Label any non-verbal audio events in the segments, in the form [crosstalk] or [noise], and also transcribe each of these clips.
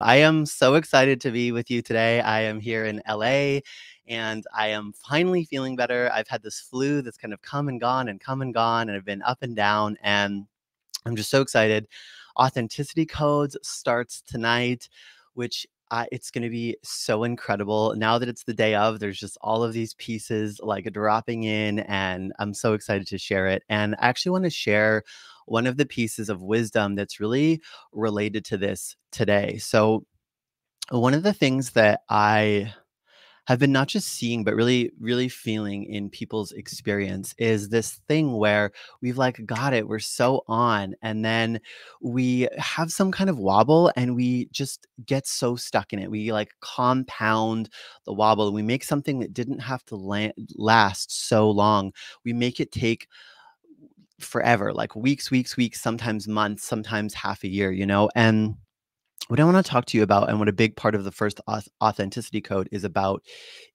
I am so excited to be with you today. I am here in LA and I am finally feeling better. I've had this flu that's kind of come and gone and come and gone, and I've been up and down, and I'm just so excited. Authenticity Codes starts tonight, which uh, it's going to be so incredible. Now that it's the day of, there's just all of these pieces like dropping in, and I'm so excited to share it. And I actually want to share one of the pieces of wisdom that's really related to this today. So, one of the things that I have been not just seeing but really really feeling in people's experience is this thing where we've like got it we're so on and then we have some kind of wobble and we just get so stuck in it we like compound the wobble we make something that didn't have to la- last so long we make it take forever like weeks weeks weeks sometimes months sometimes half a year you know and what I want to talk to you about, and what a big part of the first authenticity code is about,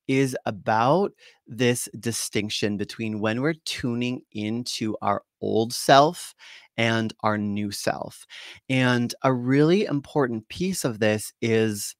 is about this distinction between when we're tuning into our old self and our new self. And a really important piece of this is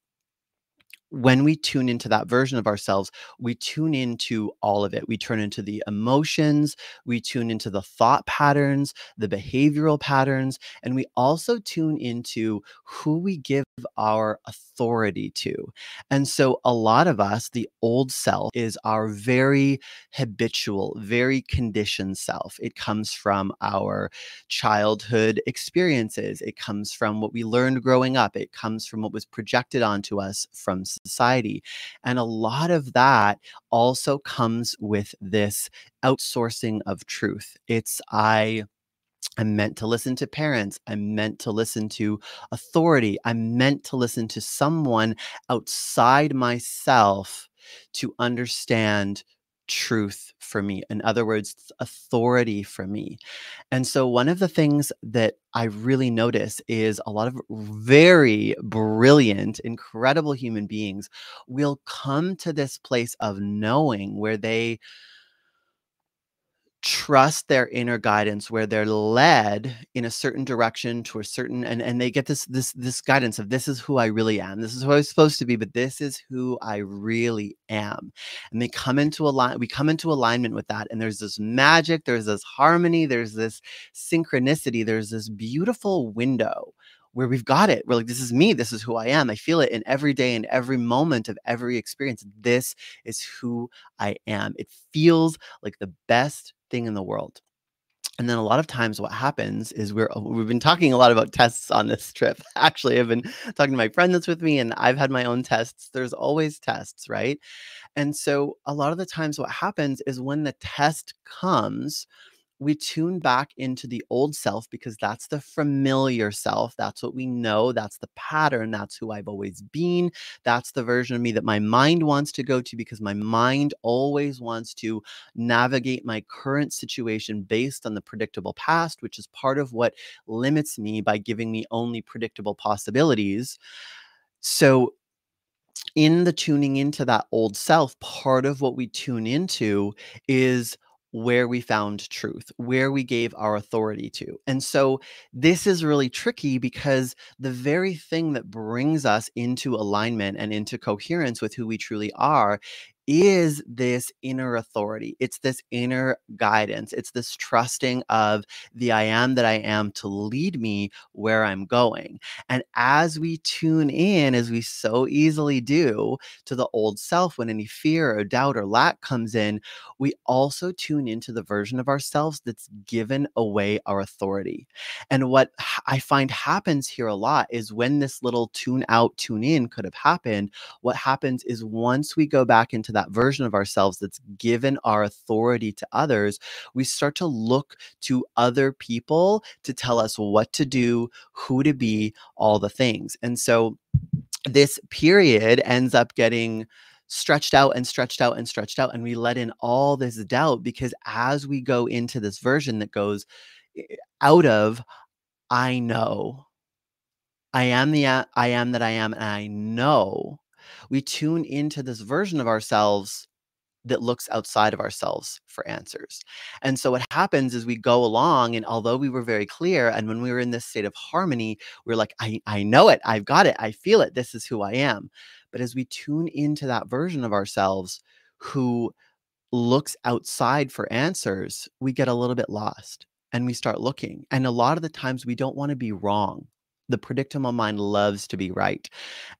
when we tune into that version of ourselves, we tune into all of it. We turn into the emotions, we tune into the thought patterns, the behavioral patterns, and we also tune into who we give our authority to. And so, a lot of us, the old self, is our very habitual, very conditioned self. It comes from our childhood experiences, it comes from what we learned growing up, it comes from what was projected onto us from society. And a lot of that also comes with this outsourcing of truth. It's, I, I'm meant to listen to parents. I'm meant to listen to authority. I'm meant to listen to someone outside myself to understand truth for me. In other words, authority for me. And so, one of the things that I really notice is a lot of very brilliant, incredible human beings will come to this place of knowing where they trust their inner guidance where they're led in a certain direction to a certain and and they get this this this guidance of this is who I really am. This is who I was supposed to be but this is who I really am. And they come into a line we come into alignment with that and there's this magic there's this harmony there's this synchronicity there's this beautiful window where we've got it. We're like, this is me. This is who I am. I feel it in every day, in every moment of every experience. This is who I am. It feels like the best thing in the world. And then a lot of times what happens is we're oh, we've been talking a lot about tests on this trip. [laughs] Actually, I've been talking to my friend that's with me and I've had my own tests. There's always tests, right? And so a lot of the times what happens is when the test comes, we tune back into the old self because that's the familiar self. That's what we know. That's the pattern. That's who I've always been. That's the version of me that my mind wants to go to because my mind always wants to navigate my current situation based on the predictable past, which is part of what limits me by giving me only predictable possibilities. So, in the tuning into that old self, part of what we tune into is where we found truth, where we gave our authority to. And so this is really tricky because the very thing that brings us into alignment and into coherence with who we truly are is this inner authority. It's this inner guidance. It's this trusting of the I am that I am to lead me where I'm going. And as we tune in, as we so easily do, to the old self, when any fear or doubt or lack comes in, we also tune into the version of ourselves that's given away our authority. And what I find happens here a lot is when this little tune out, tune in could have happened, what happens is once we go back into that version of ourselves that's given our authority to others, we start to look to other people to tell us what to do, who to be, all the things. And so this period ends up getting stretched out and stretched out and stretched out and we let in all this doubt because as we go into this version that goes eh, out of i know i am the i am that i am and i know we tune into this version of ourselves that looks outside of ourselves for answers. And so what happens is we go along, and although we were very clear, and when we were in this state of harmony, we're like, I, I know it, I've got it, I feel it, this is who I am. But as we tune into that version of ourselves who looks outside for answers, we get a little bit lost and we start looking. And a lot of the times we don't want to be wrong the predictable mind loves to be right.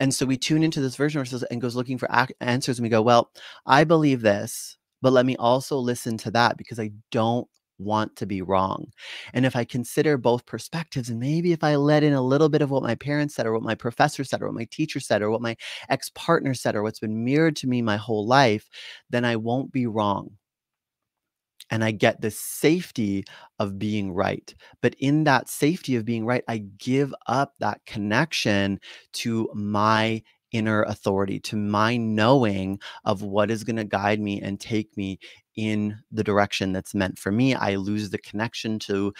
And so we tune into this version of ourselves and goes looking for ac- answers. And we go, well, I believe this, but let me also listen to that because I don't want to be wrong. And if I consider both perspectives, and maybe if I let in a little bit of what my parents said, or what my professor said, or what my teacher said, or what my ex partner said, or what's been mirrored to me my whole life, then I won't be wrong and I get the safety of being right. But in that safety of being right, I give up that connection to my inner authority, to my knowing of what is going to guide me and take me in the direction that's meant for me. I lose the connection to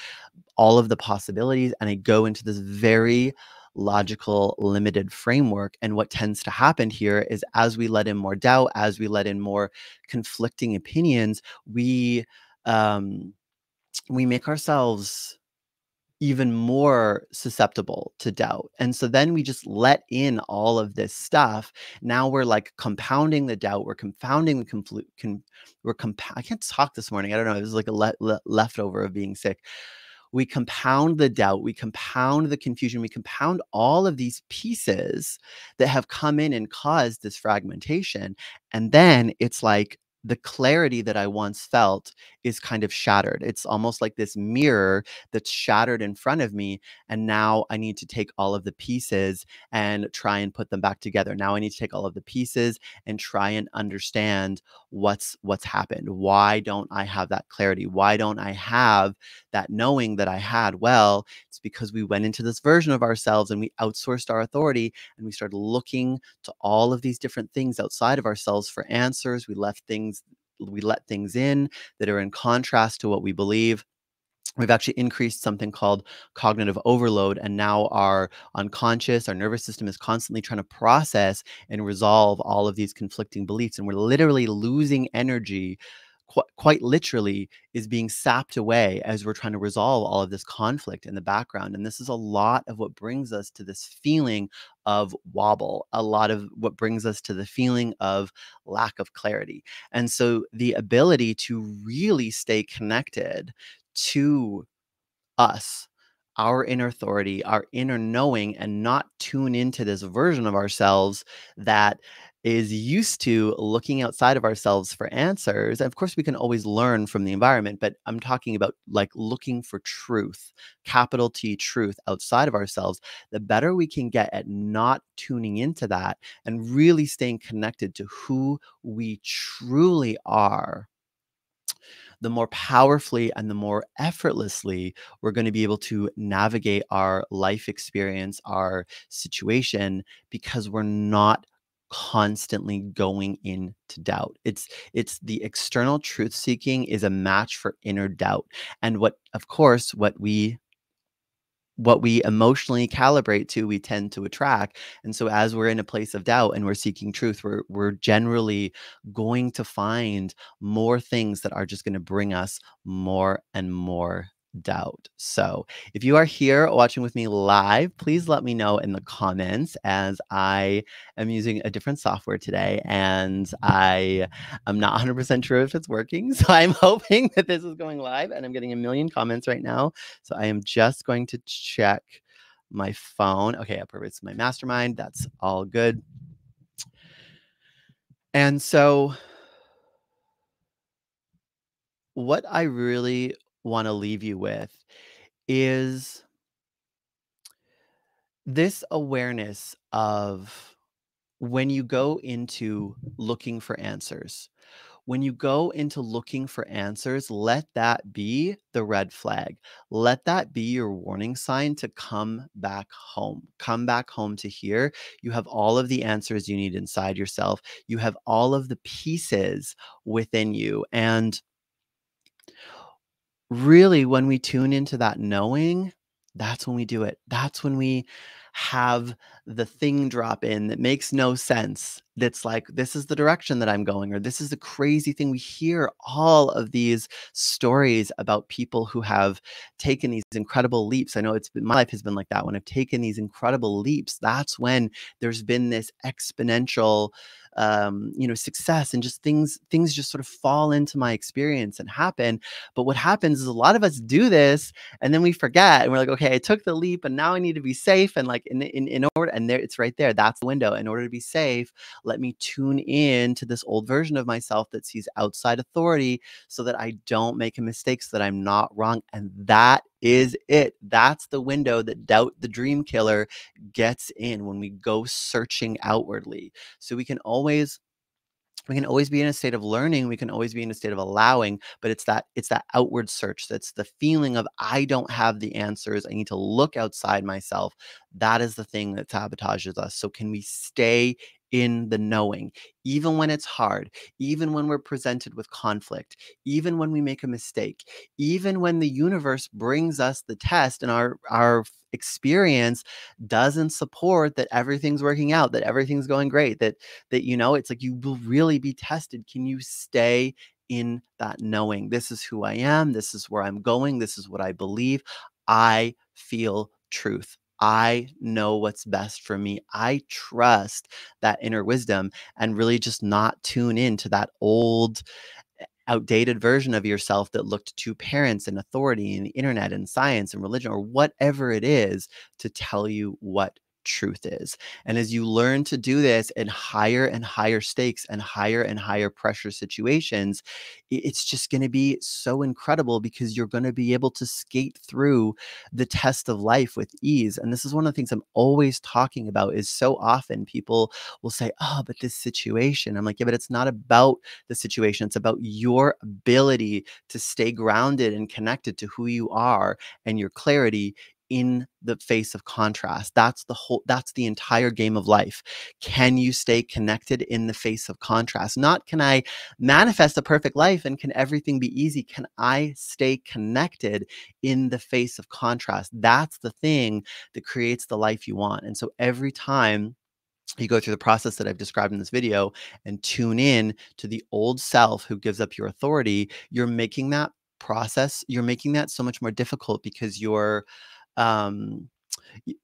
all of the possibilities and I go into this very logical, limited framework. And what tends to happen here is as we let in more doubt, as we let in more conflicting opinions, we um, we make ourselves even more susceptible to doubt. And so then we just let in all of this stuff. Now we're like compounding the doubt. We're confounding the conflict. Con- we're comp- I can't talk this morning. I don't know. It was like a le- le- leftover of being sick we compound the doubt, we compound the confusion, we compound all of these pieces that have come in and caused this fragmentation. And then it's like, the clarity that I once felt is kind of shattered. It's almost like this mirror that's shattered in front of me. And now I need to take all of the pieces and try and put them back together. Now I need to take all of the pieces and try and understand what's what's happened. Why don't I have that clarity? Why don't I have that knowing that I had? Well, it's because we went into this version of ourselves and we outsourced our authority and we started looking to all of these different things outside of ourselves for answers. We left things we let things in that are in contrast to what we believe we've actually increased something called cognitive overload and now our unconscious our nervous system is constantly trying to process and resolve all of these conflicting beliefs and we're literally losing energy qu- quite literally is being sapped away as we're trying to resolve all of this conflict in the background and this is a lot of what brings us to this feeling of wobble a lot of what brings us to the feeling of lack of clarity and so the ability to really stay connected to us our inner authority, our inner knowing, and not tune into this version of ourselves that is used to looking outside of ourselves for answers. And of course, we can always learn from the environment, but I'm talking about like looking for truth, capital T truth outside of ourselves. The better we can get at not tuning into that and really staying connected to who we truly are the more powerfully and the more effortlessly we're going to be able to navigate our life experience, our situation, because we're not constantly going into doubt. It's it's the external truth seeking is a match for inner doubt. And what of course what we what we emotionally calibrate to we tend to attract. And so as we're in a place of doubt and we're seeking truth we're we're generally going to find more things that are just going to bring us more and more doubt. So, if you are here watching with me live, please let me know in the comments as I am using a different software today and I am not 100% sure if it's working. [laughs] So, I'm hoping that this is going live and I'm getting a million comments right now. So, I am just going to check my phone. Okay, up it's my mastermind. That's all good. And so, what I really want to leave you with is this awareness of when you go into looking for answers, when you go into looking for answers, let that be the red flag. Let that be your warning sign to come back home. Come back home to here. You have all of the answers you need inside yourself. You have all of the pieces within you. And really when we tune into that knowing, that's when we do it. That's when we have the thing drop in that makes no sense. That's like this is the direction that i'm going or this is the crazy thing. We hear all of these stories about people who have taken these incredible leaps. I know it's been my life has been like that. When i've taken these incredible leaps that's when there's been this exponential um, you know success and just things things just sort of fall into my experience and happen. But what happens is a lot of us do this and then we forget and we're like okay i took the leap and now i need to be safe. And like in in, in order and there it's right there that's the window. In order to be safe let me tune in to this old version of myself that sees outside authority so that I don't make a mistake, so that I'm not wrong. And that is it. That's the window that doubt the dream killer gets in when we go searching outwardly. So we can always we can always be in a state of learning we can always be in a state of allowing but it's that it's that outward search that's the feeling of i don't have the answers i need to look outside myself that is the thing that sabotages us so can we stay in the knowing, even when it's hard, even when we're presented with conflict, even when we make a mistake, even when the universe brings us the test and our, our experience doesn't support that everything's working out, that everything's going great, that, that, you know, it's like you will really be tested. Can you stay in that knowing? This is who I am. This is where I'm going. This is what I believe. I feel truth. I know what's best for me. I trust that inner wisdom and really just not tune into that old, eh, outdated version of yourself that looked to parents and authority and the internet and science and religion or whatever it is to tell you what truth is. And as you learn to do this in higher and higher stakes and higher and higher pressure situations, it's just going to be so incredible because you're going to be able to skate through the test of life with ease. And this is one of the things I'm always talking about is so often people will say, "Oh, but this situation." I'm like, "Yeah, but it's not about the situation. It's about your ability to stay grounded and connected to who you are and your clarity in the face of contrast. That's the whole that's the entire game of life. Can you stay connected in the face of contrast? Not can i manifest a perfect life and can everything be easy? Can i stay connected in the face of contrast? That's the thing that creates the life you want. And so every time you go through the process that I've described in this video and tune in to the old self who gives up your authority, you're making that process, you're making that so much more difficult because you're um,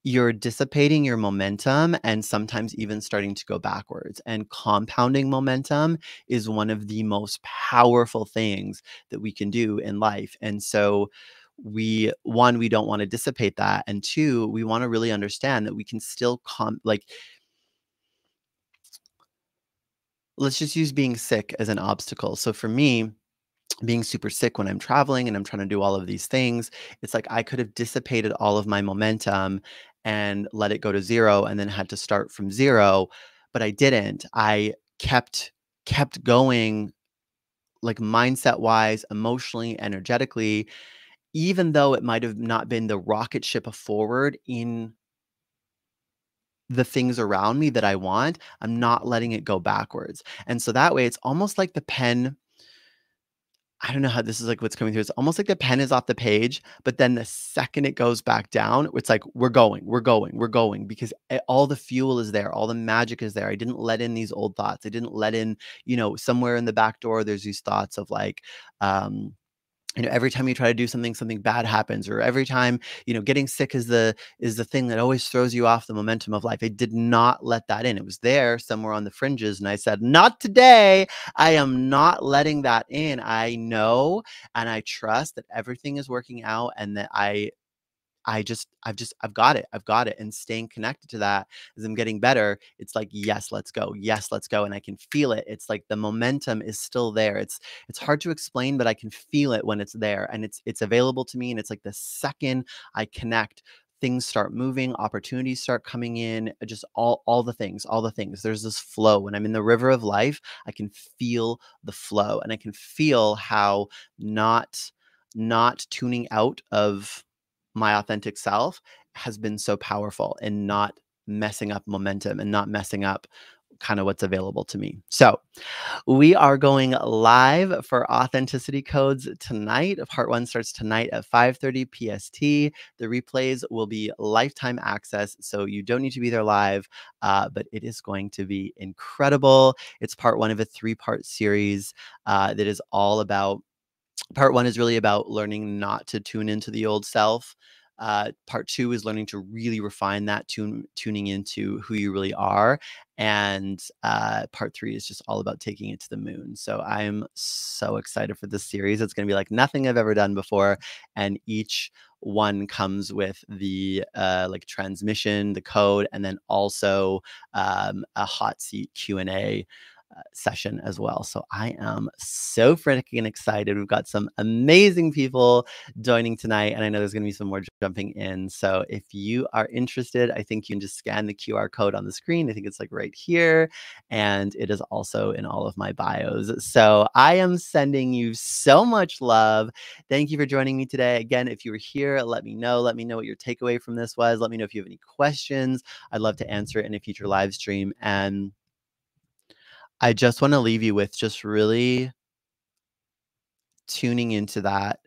you're dissipating your momentum and sometimes even starting to go backwards. And compounding momentum is one of the most powerful things that we can do in life. And so, we one we don't want to dissipate that and two we want to really understand that we can still come like let's just use being sick as an obstacle so for me being super sick when I'm traveling and I'm trying to do all of these things, it's like I could have dissipated all of my momentum and let it go to zero and then had to start from zero, but I didn't. I kept kept going like mindset wise, emotionally, energetically, even though it might have not been the rocket ship forward in the things around me that I want, I'm not letting it go backwards. And so that way it's almost like the pen I don't know how this is like what's coming through. It's almost like the pen is off the page, but then the second it goes back down, it's like we're going, we're going, we're going because all the fuel is there, all the magic is there. I didn't let in these old thoughts. I didn't let in, you know, somewhere in the back door there's these thoughts of like um you know every time you try to do something something bad happens or every time you know getting sick is the is the thing that always throws you off the momentum of life. I did not let that in. It was there somewhere on the fringes and i said not today. I am not letting that in. I know and i trust that everything is working out and that i I just, I've just, I've got it. I've got it. And staying connected to that as I'm getting better, it's like, yes, let's go. Yes, let's go. And I can feel it. It's like the momentum is still there. It's, it's hard to explain, but I can feel it when it's there and it's, it's available to me. And it's like the second I connect, things start moving opportunities start coming in just all all the things all the things there's this flow when i'm in the river of life i can feel the flow and i can feel how not not tuning out of my authentic self has been so powerful and not messing up momentum and not messing up kind of what's available to me. So, we are going live for authenticity codes tonight. Part 1 starts tonight at 5:30 PST. The replays will be lifetime access, so you don't need to be there live, uh, but it is going to be incredible. It's part 1 of a three-part series uh, that is all about part 1 is really about learning not to tune into the old self. Uh, part two is learning to really refine that, tune, tuning into who you really are. And uh, part three is just all about taking it to the moon. So I'm so excited for this series. It's going to be like nothing I've ever done before. And each one comes with the uh, like transmission, the code, and then also um, a hot seat Q and A uh, session as well. So I am so freaking excited. We've got some amazing people joining tonight, and I know there's going to be some more jumping in. So if you are interested, I think you can just scan the QR code on the screen. I think it's like right here, and it is also in all of my bios. So I am sending you so much love. Thank you for joining me today. Again, if you were here, let me know. Let me know what your takeaway from this was. Let me know if you have any questions. I'd love to answer it in a future live stream. And I just want to leave you with just really tuning into that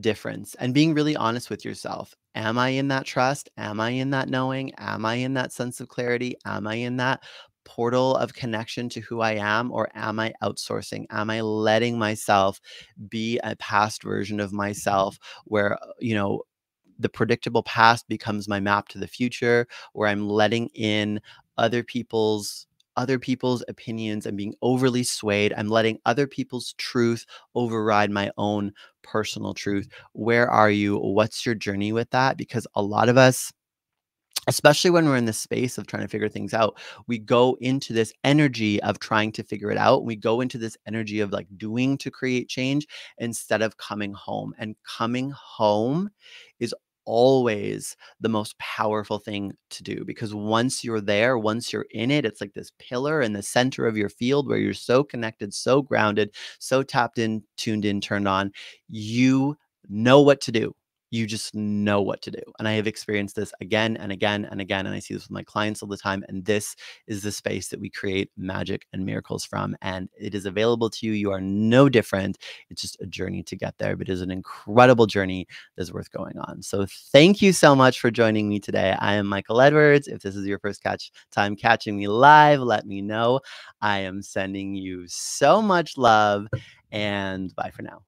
difference and being really honest with yourself. Am I in that trust? Am I in that knowing? Am I in that sense of clarity? Am I in that portal of connection to who I am? Or am I outsourcing? Am I letting myself be a past version of myself where, uh, you know, the predictable past becomes my map to the future, where I'm letting in other people's other people's opinions and being overly swayed. I'm letting other people's truth override my own personal truth. Mm-hmm. Where are you? What's your journey with that? Because a lot of us, especially when we're in the space of trying to figure things out, we go into this energy of trying to figure it out. We go into this energy of like doing to create change instead of coming home. And coming home is always the most powerful thing to do because once you're there, once you're in it, it's like this pillar in the center of your field where you're so connected, so grounded, so tapped in, tuned in, turned on. You know what to do you just know what to do. And I have experienced this again and again and again. And I see this with my clients all the time. And this is the space that we create magic and miracles from. And it is available to you. You are no different. It's just a journey to get there, but it is an incredible journey that's worth going on. So thank you so much for joining me today. I am Michael Edwards. If this is your first catch time catching me live, let me know. I am sending you so much love and bye for now.